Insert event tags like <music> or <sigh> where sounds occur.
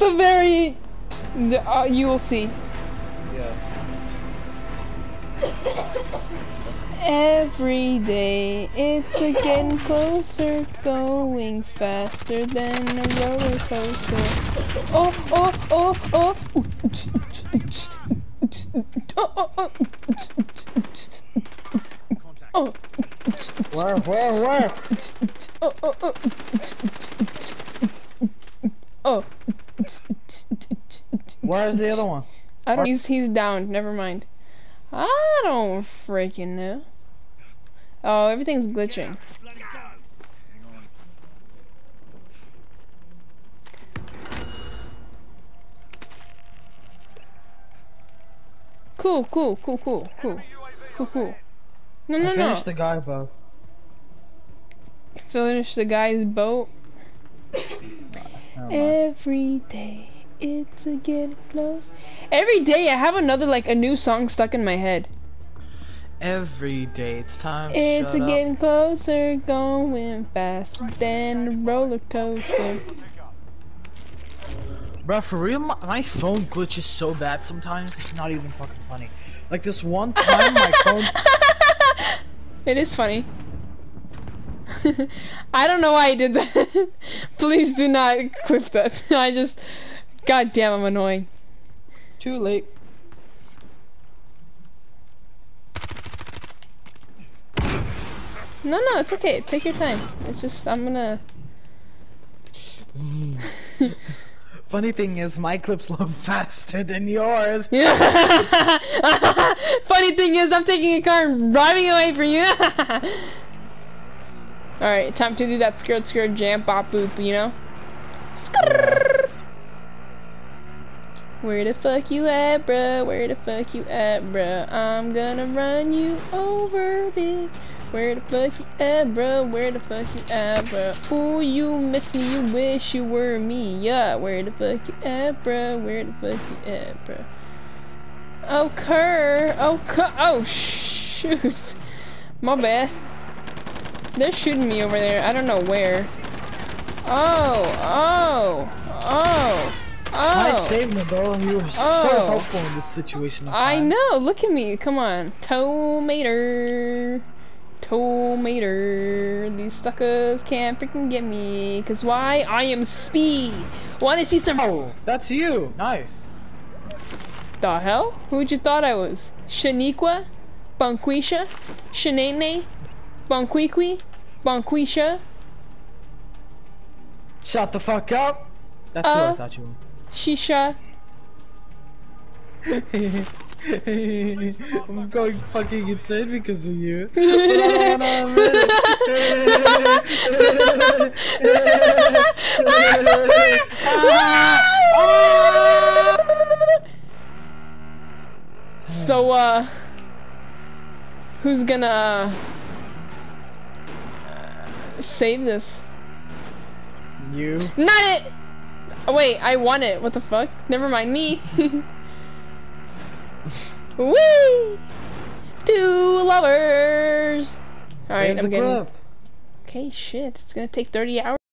the very. Uh, you will see. Yes. Every day it's a getting closer, going faster than a roller coaster. Oh, oh, oh, oh. Oh, oh, oh. Oh, Where, where, where? oh, oh, oh. Oh. Where is the other one? I don't. He's he's down. Never mind. I don't freaking know. Oh, everything's glitching. Cool, cool, cool, cool, cool, cool, cool. No, no, no. finished the guy, bro. Finish the guy's boat. <coughs> Every day it's a getting close. Every day I have another like a new song stuck in my head. Every day it's time. to It's a shut up. getting closer, going faster than a roller coaster. Bro, for real, my, my phone glitches so bad sometimes, it's not even fucking funny. Like this one time, my <laughs> phone. it is funny. <laughs> I don't know why I did that. <laughs> Please do not clip that. I just, god damn, I'm annoying. Too late. No, no, it's okay. Take your time. It's just I'm gonna. <laughs> Funny thing is, my clips load faster than yours. Yeah. <laughs> Funny thing is, I'm taking a car and driving away from you. <laughs> All right, time to do that skirt, skirt, jam, bop, boop. You know. Skrrr. Where the fuck you at, bruh? Where the fuck you at, bruh? I'm gonna run you over, bitch. Where the fuck you at, bruh? Where the fuck you at, bruh? Ooh, you miss me, you wish you were me, yeah. Where the fuck you at, bruh? Where the fuck you at, bruh? Oh, Kerr. Oh. Oh, shoot. <laughs> My bad. They're shooting me over there. I don't know where. Oh, oh, oh, I oh. saved me, bro. You were so Oh. helpful in this situation. I times. know. Look at me. Come on. Tomater. Tomater. These suckers can't freaking get me. Cause why? I am speed. Wanna see some. Oh, that's you. Nice. The hell? Who'd you thought I was? Shaniqua? Bonquisha? Shanene? Bonquiqui? Bonquisha? Shut the fuck up. That's who Uh. I thought you Shisha? <laughs> I'm going fucking insane because of you. But I wanna So, uh, who's gonna uh, save this? you. Not it! Oh, wait, I won it. What the fuck? Never mind me. <laughs> Whee! Two lovers! Alright, I'm the getting. Okay, shit. It's gonna take 30 hours.